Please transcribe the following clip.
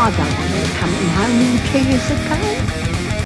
I don't want come home in two years ago.